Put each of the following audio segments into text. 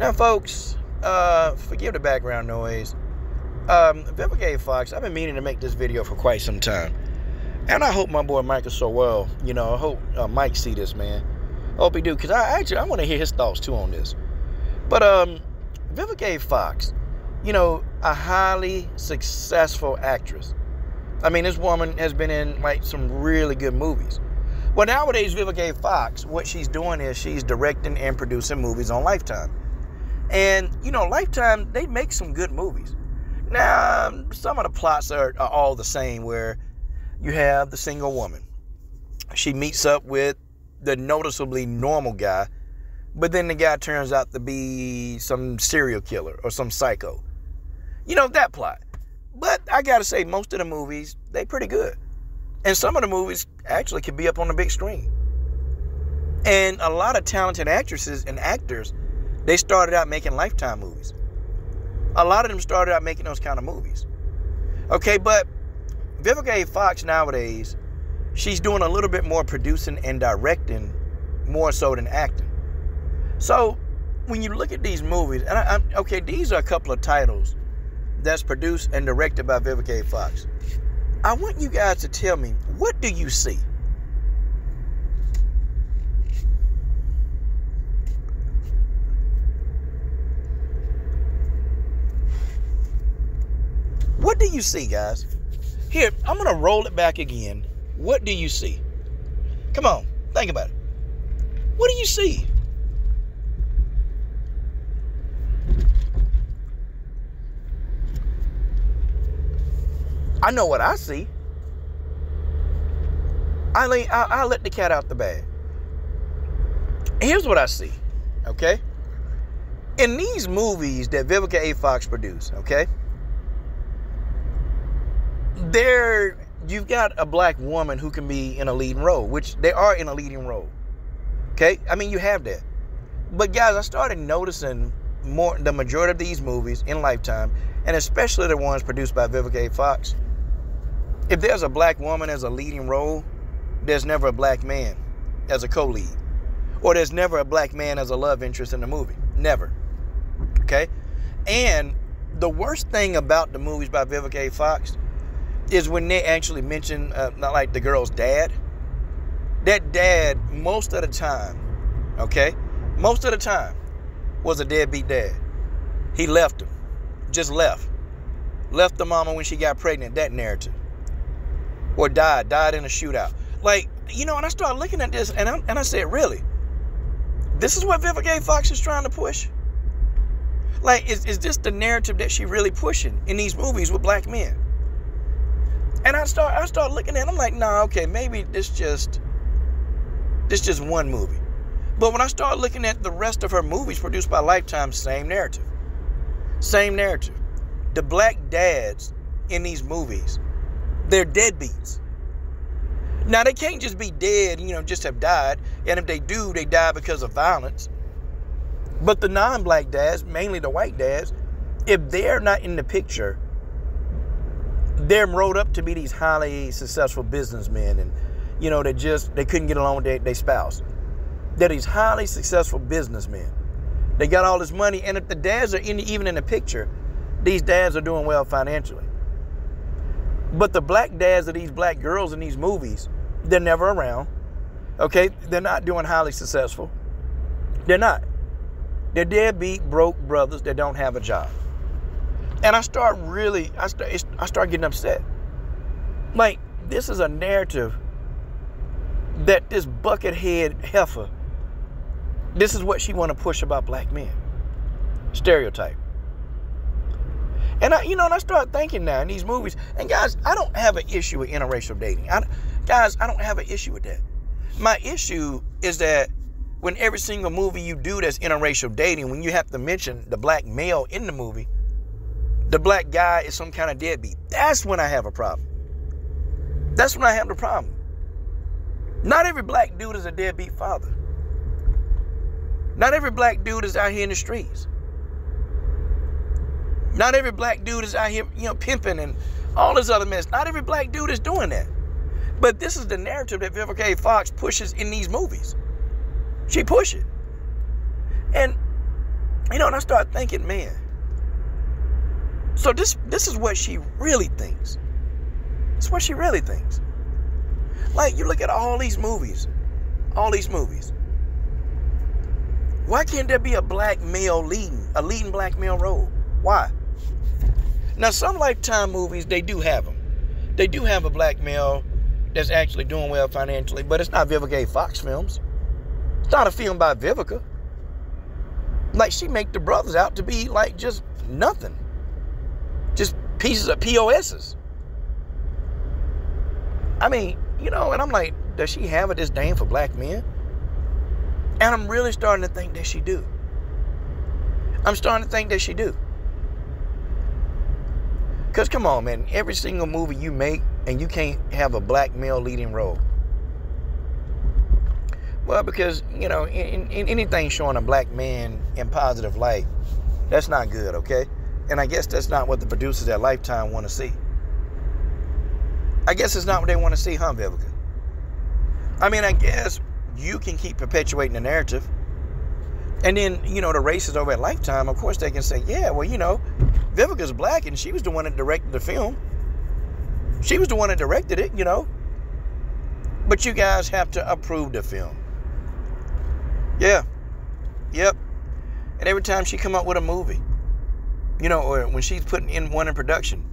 Now, folks, uh, forgive the background noise. Um, Vivica. Fox, I've been meaning to make this video for quite some time. And I hope my boy Mike is so well. You know, I hope uh, Mike see this, man. I hope he do, because I actually, I want to hear his thoughts, too, on this. But, um, Vivica. Fox, you know, a highly successful actress. I mean, this woman has been in, like, some really good movies. Well, nowadays, Vivica. Fox, what she's doing is she's directing and producing movies on Lifetime. And, you know, Lifetime, they make some good movies. Now, um, some of the plots are, are all the same, where you have the single woman. She meets up with the noticeably normal guy, but then the guy turns out to be some serial killer or some psycho. You know, that plot. But I gotta say, most of the movies, they pretty good. And some of the movies actually could be up on the big screen. And a lot of talented actresses and actors, they started out making Lifetime movies. A lot of them started out making those kind of movies. Okay, but Vivica A. Fox nowadays, she's doing a little bit more producing and directing more so than acting. So when you look at these movies, and I, I, okay, these are a couple of titles that's produced and directed by Vivica A. Fox. I want you guys to tell me what do you see? What do you see, guys? Here, I'm going to roll it back again. What do you see? Come on, think about it. What do you see? I know what I see. I I, I let the cat out the bag. Here's what I see, okay? In these movies that Vivica A. Fox produced, okay? There, you've got a black woman who can be in a leading role, which they are in a leading role. Okay? I mean, you have that. But guys, I started noticing more the majority of these movies in Lifetime, and especially the ones produced by Vivica A. Fox if there's a black woman as a leading role, there's never a black man as a co-lead. Or there's never a black man as a love interest in the movie. Never. Okay? And the worst thing about the movies by Vivica A. Fox is when they actually mention, uh, not like the girl's dad. That dad, most of the time, okay, most of the time, was a deadbeat dad. He left him, just left. Left the mama when she got pregnant, that narrative or died, died in a shootout. Like, you know, and I started looking at this and I, and I said, really? This is what Vivica A. Fox is trying to push? Like, is, is this the narrative that she really pushing in these movies with black men? And I start I start looking at it, I'm like, nah, okay, maybe this just this just one movie. But when I start looking at the rest of her movies produced by Lifetime, same narrative. Same narrative. The black dads in these movies they're deadbeats. Now they can't just be dead, you know, just have died. And if they do, they die because of violence. But the non-black dads, mainly the white dads, if they're not in the picture, they're wrote up to be these highly successful businessmen and you know they just they couldn't get along with their, their spouse they're these highly successful businessmen they got all this money and if the dads are in, the, even in the picture these dads are doing well financially but the black dads of these black girls in these movies, they're never around. Okay? They're not doing highly successful. They're not. They're deadbeat, broke brothers that don't have a job. And I start really, I start, I start getting upset. Like, this is a narrative that this buckethead heifer, this is what she want to push about black men. Stereotype. And I, you know, and I start thinking now in these movies, and guys, I don't have an issue with interracial dating. I, guys, I don't have an issue with that. My issue is that when every single movie you do that's interracial dating, when you have to mention the black male in the movie, the black guy is some kind of deadbeat. That's when I have a problem. That's when I have the problem. Not every black dude is a deadbeat father. Not every black dude is out here in the streets. Not every black dude is out here, you know, pimping and all this other mess. Not every black dude is doing that. But this is the narrative that Vivica A. Fox pushes in these movies. She pushes. It. And You know, and I start thinking, man. So this this is what she really thinks. It's what she really thinks. Like you look at all these movies, all these movies. Why can't there be a black male leading, a leading black male role? Why? Now, some Lifetime movies, they do have them. They do have a black male that's actually doing well financially, but it's not Vivica. Fox films. It's not a film by Vivica. Like, she make the brothers out to be like just nothing. Pieces of POSs. I mean, you know, and I'm like, does she have a disdain for black men? And I'm really starting to think that she do. I'm starting to think that she do. Cause come on, man, every single movie you make and you can't have a black male leading role. Well, because you know, in, in anything showing a black man in positive light, that's not good, okay? And I guess that's not what the producers at Lifetime want to see. I guess it's not what they want to see, huh, Vivica? I mean, I guess you can keep perpetuating the narrative. And then, you know, the races over at Lifetime, of course, they can say, yeah, well, you know, Vivica's black and she was the one that directed the film. She was the one that directed it, you know. But you guys have to approve the film. Yeah. Yep. And every time she come up with a movie, you know, or when she's putting in one in production,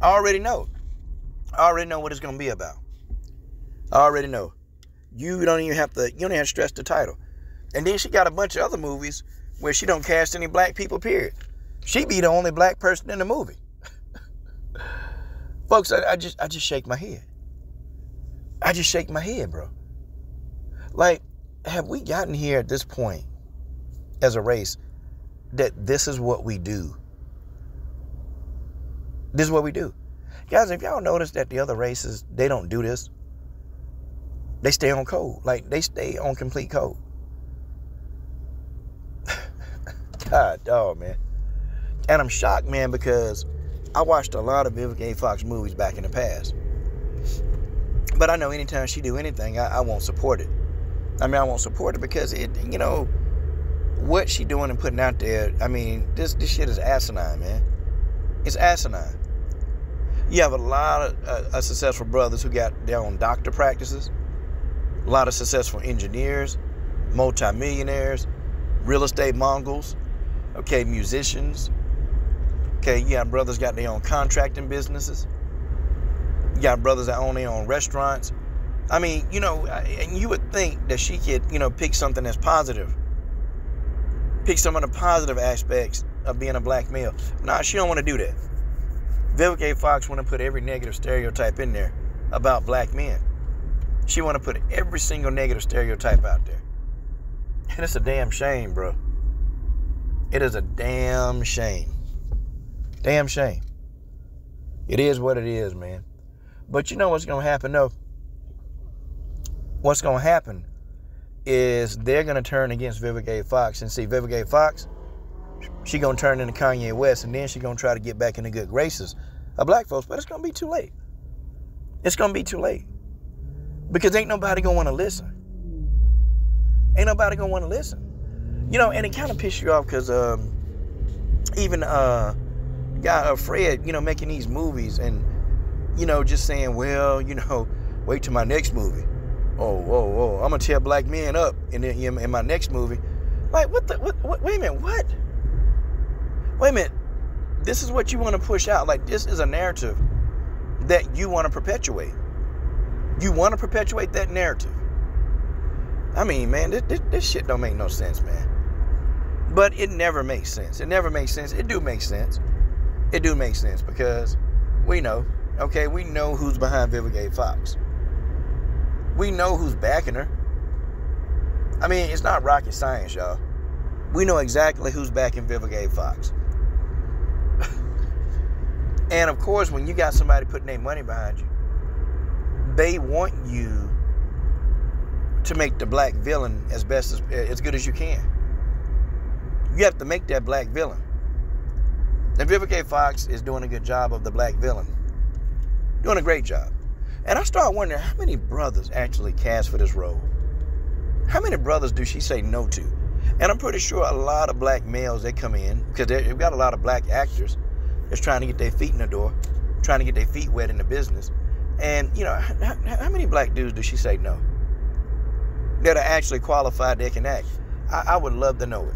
I already know. I already know what it's going to be about. I already know. You don't even have to. You don't even have to stress the title. And then she got a bunch of other movies where she don't cast any black people. Period. She be the only black person in the movie. Folks, I, I just I just shake my head. I just shake my head, bro. Like, have we gotten here at this point as a race that this is what we do? This is what we do. Guys, if y'all notice that the other races, they don't do this. They stay on code. Like they stay on complete code. God, dog, man. And I'm shocked, man, because I watched a lot of Vivica A. Fox movies back in the past. But I know anytime she do anything, I, I won't support it. I mean, I won't support it because it, you know, what she doing and putting out there. I mean, this this shit is asinine, man. It's asinine. You have a lot of uh, successful brothers who got their own doctor practices a lot of successful engineers, multimillionaires, real estate mongols, okay, musicians. Okay, you got brothers got their own contracting businesses. You got brothers that own their own restaurants. I mean, you know, and you would think that she could, you know, pick something that's positive. Pick some of the positive aspects of being a black male. Nah, she don't want to do that. Vivica Fox want to put every negative stereotype in there about black men. She want to put every single negative stereotype out there. And it's a damn shame, bro. It is a damn shame. Damn shame. It is what it is, man. But you know what's going to happen, though? What's going to happen is they're going to turn against Vivica Fox and see Vivica Fox, she to turn into Kanye West and then she to try to get back in the good graces of black folks, but it's to be too late. It's to be too late. Because ain't nobody gonna wanna listen. Ain't nobody gonna wanna listen. You know, and it kind of pisses you off because um, even uh, guy uh, Fred, you know, making these movies and you know, just saying, well, you know, wait till my next movie. Oh, whoa, whoa, I'm gonna tear black men up in, in, in my next movie. Like, what the? What, what? Wait a minute, what? Wait a minute. This is what you want to push out. Like, this is a narrative that you want to perpetuate. You want to perpetuate that narrative. I mean, man, this, this, this shit don't make no sense, man. But it never makes sense. It never makes sense. It do make sense. It do make sense because we know, okay, we know who's behind Vivica A. Fox. We know who's backing her. I mean, it's not rocket science, y'all. We know exactly who's backing Vivica A. Fox. And of course, when you got somebody putting their money behind you, they want you to make the black villain as best as eh, as good as you can. You have to make that black villain. And Vivica Fox is doing a good job of the black villain. Doing a great job. And I start wondering how many brothers actually cast for this role? How many brothers do she say no to? And I'm pretty sure a lot of black males they come in because they've got a lot of black actors that's trying to get their feet in the door, trying to get their feet wet in the business. And you know, how, how many black dudes does she say no? That are actually qualified that can act. I, I would love to know it.